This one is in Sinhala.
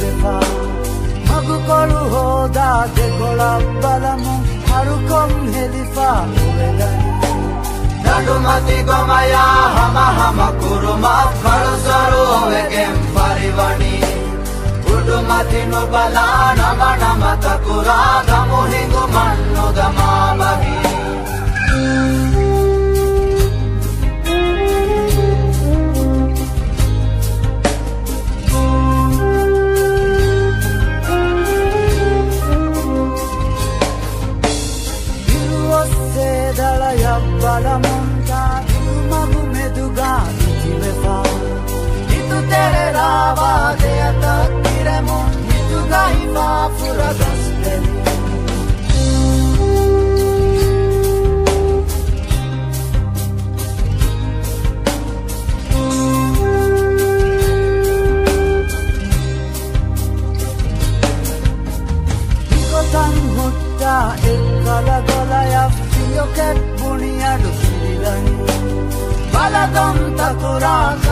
දෙපා මගු කොළු හෝදා දෙකොළක් බලමු. හරුකොම් හෙලිපා නොවෙල නඩුමති ගොමයා හම හම කුරුමා කළුසරු ඔවගෙන් පරිවනි උඩුමති නොබලා නම නමතකුරා ගමුහිඟු මන්නෝ ඔස්සේ දළයක් බලමුන්තා ඉල්මගු මෙදුගා ඉතිවෙසා හිතු තෙරෙරාවා දෙයතක් කිරමුන් හිතුගහිවා පුරගස් පෙලි el gala gala ya fiyo ket buniyadu sirilan baladam takurasa